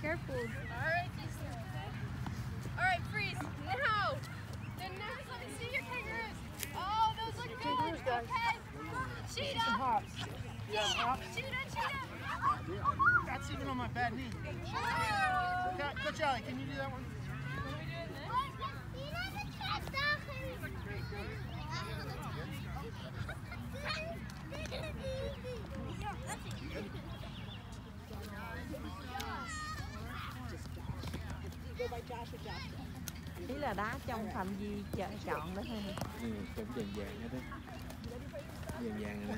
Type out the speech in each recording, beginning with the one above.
careful. Alright, Jason. Alright, freeze. Now! Then next, let me see your kangaroos. Oh, those look good. Guys. Okay. Cheetah. Yeah, cheetah, cheetah. That's even on my bad knee. Oh. Coach Allie, can you do that one? Ý là đá trong phạm vi chợ chọn đó thôi. Ừ, cũng vàng vàng hết đó vàng vàng rồi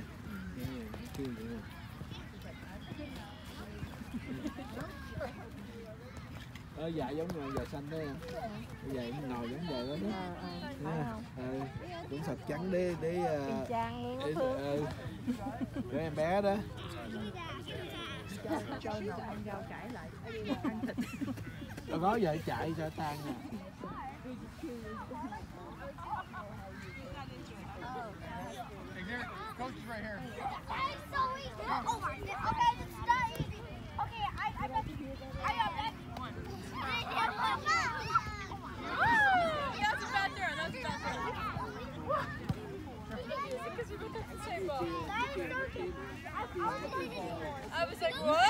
nè cái kêu vậy nè ờ dạ giống rồi dạ xanh đó em dạ cũng ngồi giống vậy đó Ờ, ờ, phải không? ừ cũng sạch trắng để để uh, luôn để, ừ, để em bé đó Cho nồi ăn rau cải lại. Ăn thịt. Rồi có vợ chạy cho tan nè Hey, here, coach is right here. Okay, so we Oh my god. Okay, this is not easy. Okay, I I bet I got bet. That's a bad throw. That's a bad throw. Because we both got the same ball. I was like, what?